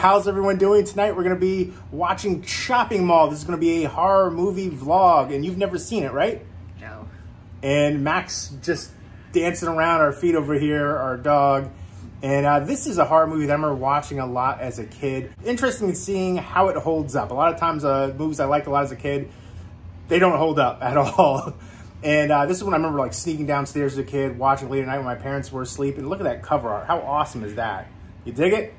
How's everyone doing tonight? We're going to be watching Chopping Mall. This is going to be a horror movie vlog, and you've never seen it, right? No. And Max just dancing around our feet over here, our dog. And uh, this is a horror movie that I remember watching a lot as a kid. Interesting in seeing how it holds up. A lot of times, uh, movies I liked a lot as a kid, they don't hold up at all. And uh, this is when I remember like sneaking downstairs as a kid, watching late at night when my parents were asleep. And look at that cover art. How awesome is that? You dig it?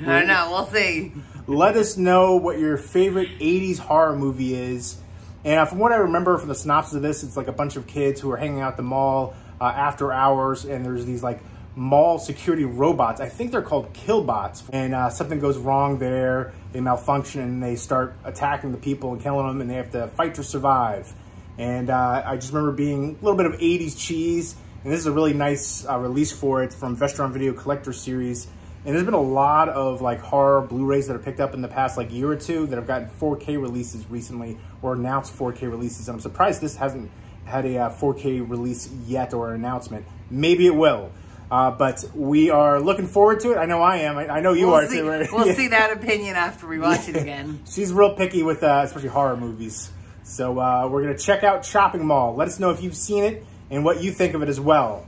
I don't know. We'll see. Let us know what your favorite 80s horror movie is. And from what I remember from the synopsis of this, it's like a bunch of kids who are hanging out at the mall uh, after hours, and there's these like mall security robots. I think they're called killbots. And uh, something goes wrong there, they malfunction, and they start attacking the people and killing them, and they have to fight to survive. And uh, I just remember being a little bit of 80s cheese, and this is a really nice uh, release for it from Vestron Video Collector Series. And there's been a lot of like horror Blu-rays that are picked up in the past like year or two that have gotten 4K releases recently or announced 4K releases. I'm surprised this hasn't had a uh, 4K release yet or an announcement. Maybe it will. Uh, but we are looking forward to it. I know I am. I, I know you we'll are see, too. Right? We'll Yeah. see that opinion after we watch it again. She's real picky with uh, especially horror movies. So uh, we're gonna check out Chopping Mall. Let us know if you've seen it and what you think of it as well.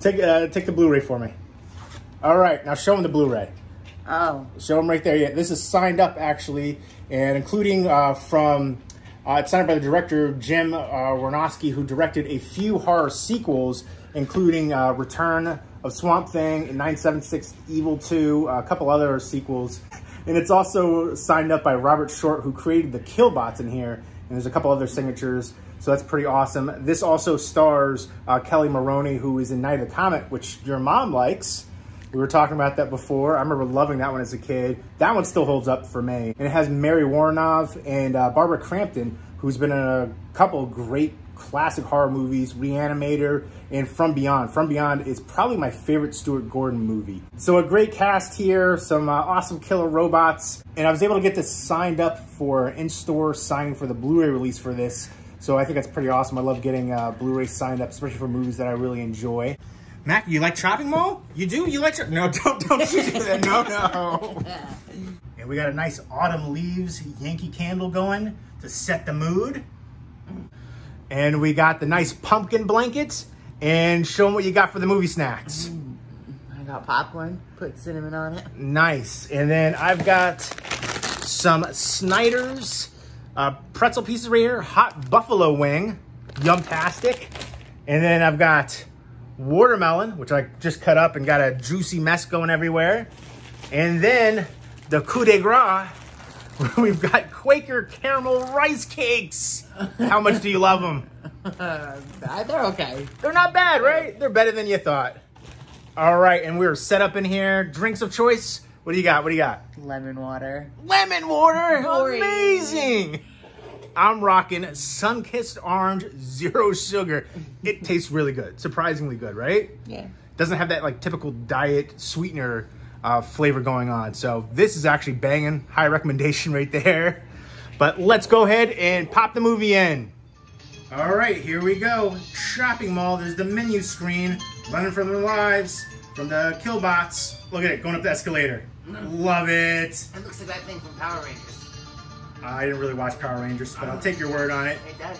take uh, take the Blu-ray for me. All right, now show them the Blu-ray. Oh. Show them right there. Yeah, this is signed up actually, and including uh, from uh, it's signed by the director Jim uh, who directed a few horror sequels, including uh, Return of Swamp Thing and 976 Evil 2, a couple other sequels. And it's also signed up by Robert Short, who created the Killbots in here, and there's a couple other signatures. So that's pretty awesome. This also stars uh, Kelly Maroney, who is in Night of the Comet, which your mom likes. We were talking about that before. I remember loving that one as a kid. That one still holds up for me. And it has Mary Woronov and uh, Barbara Crampton, who's been in a couple great classic horror movies, Reanimator and From Beyond. From Beyond is probably my favorite Stuart Gordon movie. So a great cast here, some uh, awesome killer robots, and I was able to get this signed up for in-store signing for the Blu-ray release for this. So I think that's pretty awesome. I love getting uh, Blu-ray signed up, especially for movies that I really enjoy. Mac, you like Chopping Mall? You do? You like Chop- No, don't, don't you do that. No, no. And we got a nice autumn leaves Yankee candle going to set the mood. And we got the nice pumpkin blankets and show them what you got for the movie snacks. I got popcorn. Put cinnamon on it. Nice. And then I've got some Snyder's uh, pretzel pieces right here. Hot buffalo wing. Yum-tastic. And then I've got watermelon, which I just cut up and got a juicy mess going everywhere. And then the coup de grace, we've got Quaker caramel rice cakes. How much do you love them? Uh, they're okay. They're not bad, right? They're better than you thought. All right, and we're set up in here. Drinks of choice. What do you got? What do you got? Lemon water. Lemon water. Amazing. I'm rocking sun-kissed orange, zero sugar. It tastes really good. Surprisingly good, right? Yeah. Doesn't have that like typical diet sweetener uh, flavor going on. So this is actually banging. High recommendation right there. But let's go ahead and pop the movie in. All right, here we go. Chopping Mall. There's the menu screen. Running from their lives. From the killbots. Look at it, going up the escalator. Love it. It looks like that thing from Power Rangers. I didn't really watch Power Rangers, but I'll take your word on it. It does.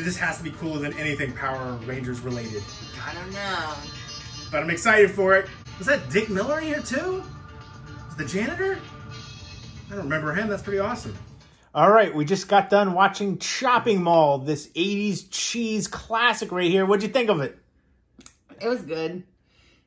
This has to be cooler than anything Power Rangers related. I don't know. But I'm excited for it. Was that Dick Miller in here too? Is the janitor? I don't remember him. That's pretty awesome. All right, we just got done watching Chopping Mall, this 80s cheese classic right here. What'd you think of it? It was good.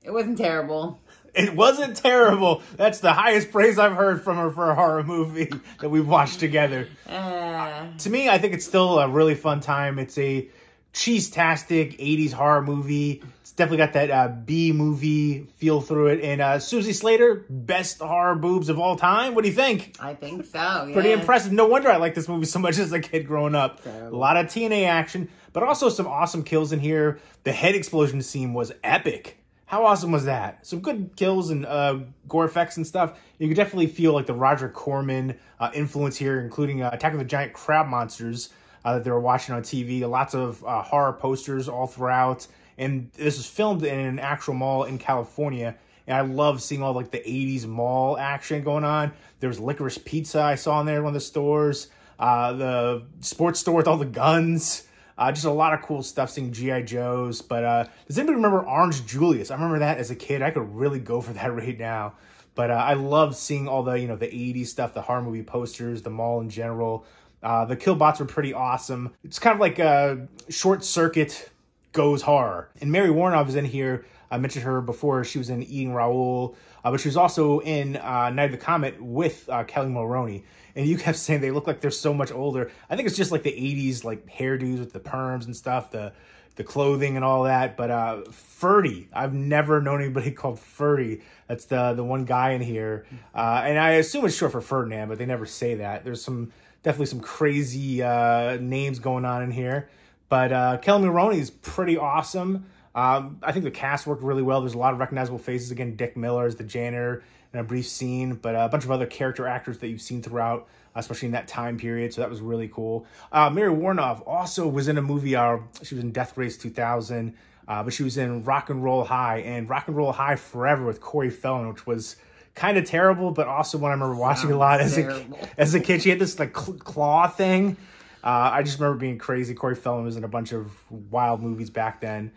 It wasn't terrible. It wasn't terrible. That's the highest praise I've heard from her for a horror movie that we've watched together. Uh, to me, I think it's still a really fun time. It's a cheese-tastic 80s horror movie. It's definitely got that uh, B movie feel through it. And uh, Suzee Slater, best horror boobs of all time. What do you think? I think so. Yeah. Pretty impressive. No wonder I liked this movie so much as a kid growing up. A lot of TNA action, but also some awesome kills in here. The head explosion scene was epic. How awesome was that? Some good kills and uh, gore effects and stuff. You could definitely feel like the Roger Corman uh, influence here, including uh, Attack of the Giant Crab Monsters uh, that they were watching on TV. Lots of uh, horror posters all throughout. And this was filmed in an actual mall in California. And I love seeing all like the 80s mall action going on. There was licorice pizza I saw in there one of the stores. Uh, the sports store with all the guns. Uh, just a lot of cool stuff seeing G.I. Joes. But uh, does anybody remember Orange Julius? I remember that as a kid. I could really go for that right now. But uh, I love seeing all the, you know, the 80s stuff, the horror movie posters, the mall in general. Uh, the Killbots were pretty awesome. It's kind of like a short circuit goes horror. And Mary Woronov is in here. I mentioned her before. She was in Eating Raoul, uh, but she was also in uh, Night of the Comet with uh, Kelly Mulroney. And you kept saying they look like they're so much older. I think it's just like the 80s, like hairdos with the perms and stuff, the the clothing and all that. But uh, Ferdy, I've never known anybody called Ferdy. That's the the one guy in here, uh, and I assume it's short for Ferdinand, but they never say that. There's some definitely some crazy uh, names going on in here. But uh, Kelly Mulroney is pretty awesome. Um, I think the cast worked really well. There's a lot of recognizable faces. Again, Dick Miller is the janitor in a brief scene, but a bunch of other character actors that you've seen throughout, especially in that time period. So that was really cool. Uh, Mary Woronov also was in a movie. Uh, she was in Death Race 2000, uh, but she was in Rock and Roll High and Rock and Roll High Forever with Corey Feldman, which was kind of terrible, but also one I remember watching a lot as a, as a kid. She had this like claw thing. Uh, I just remember being crazy. Corey Feldman was in a bunch of wild movies back then.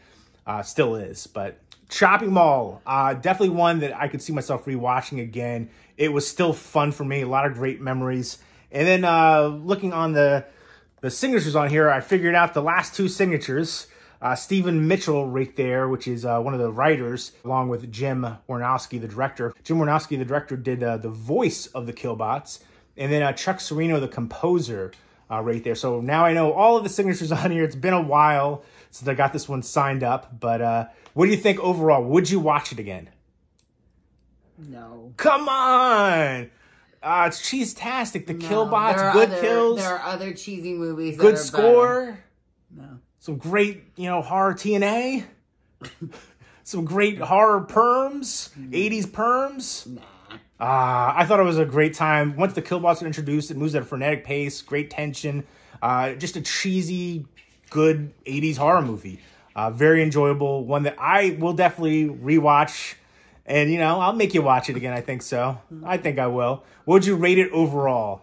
Uh, still is, but Chopping Mall, uh, definitely one that I could see myself rewatching again. It was still fun for me, a lot of great memories. And then uh, looking on the the signatures on here, I figured out the last two signatures. Uh, Stephen Mitchell right there, which is uh, one of the writers, along with Jim Wynorski, the director. Jim Wynorski, the director, did uh, the voice of the Killbots. And then uh, Chuck Cirino, the composer, uh, right there. So now I know all of the signatures on here. It's been a while since I got this one signed up. But uh, what do you think overall? Would you watch it again? No. Come on! Uh, it's cheese-tastic. The no, Killbots, good other, kills. There are other cheesy movies Good score. Better. No. Some great, you know, horror TNA. Some great horror perms. Mm. 80s perms. Nah. Uh, I thought it was a great time. Once the Killbots were introduced, it moves at a frenetic pace, great tension. Uh, just a cheesy, good 80s horror movie. Uh, very enjoyable. One that I will definitely rewatch. And, you know, I'll make you watch it again. I think so. I think I will. What would you rate it overall?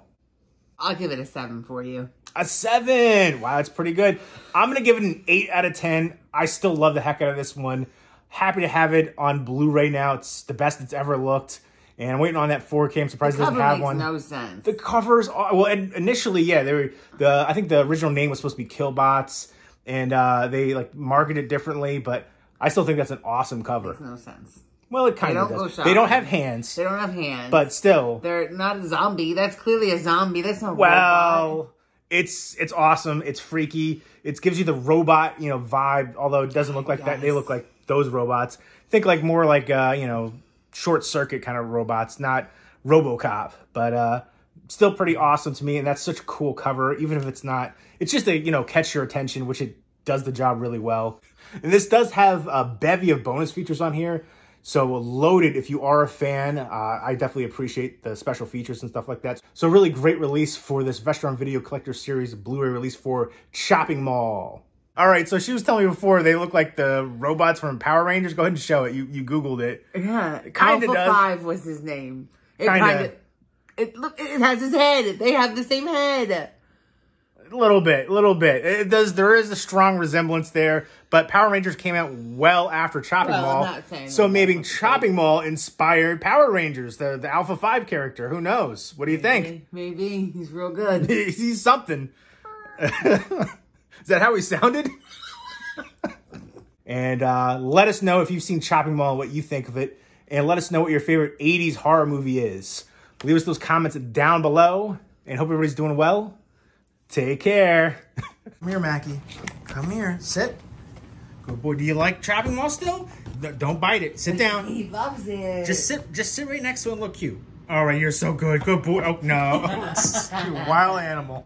I'll give it a seven for you. A seven. Wow, that's pretty good. I'm going to give it an eight out of 10. I still love the heck out of this one. Happy to have it on Blu-ray now. It's the best it's ever looked. And I'm waiting on that 4K. I'm surprised it doesn't have one. no sense. The covers, are, well, and initially, yeah, they were the. I think the original name was supposed to be Killbots, and uh, they like marketed it differently. But I still think that's an awesome cover. Makes no sense. Well, it kind of does. They don't have hands. They don't have hands. But still, they're not a zombie. That's clearly a zombie. That's not. Well, robot. it's it's awesome. It's freaky. It gives you the robot, you know, vibe. Although it doesn't look like yes. that. They look like those robots. Think like more like uh, you know short circuit kind of robots, not RoboCop, but uh, still pretty awesome to me. And that's such a cool cover, even if it's not. It's just a you know catch your attention, which it does the job really well. And this does have a bevy of bonus features on here. So loaded if you are a fan. Uh, I definitely appreciate the special features and stuff like that. So really great release for this Vestron Video Collector Series Blu-ray release for Chopping Mall. All right, so she was telling me before they look like the robots from Power Rangers. Go ahead and show it. You you googled it. Yeah, kind of does. Five was his name. It kind of. It look. It has his head. They have the same head. A little bit, a little bit. It does. There is a strong resemblance there, but Power Rangers came out well after Chopping well, Mall. so maybe Chopping Mall inspired Power Rangers, the the Alpha Five character. Who knows? What do you maybe, think? Maybe he's real good. he's something. Is that how he sounded? and uh, let us know if you've seen Chopping Mall, what you think of it. And let us know what your favorite 80s horror movie is. Leave us those comments down below. And hope everybody's doing well. Take care. Come here, Mackie. Come here. Sit. Good boy. Do you like Chopping Mall still? Don't bite it. Sit down. He loves it. Just sit. Just sit right next to it and look cute. All right, you're so good. Good boy. Oh no, wild animal.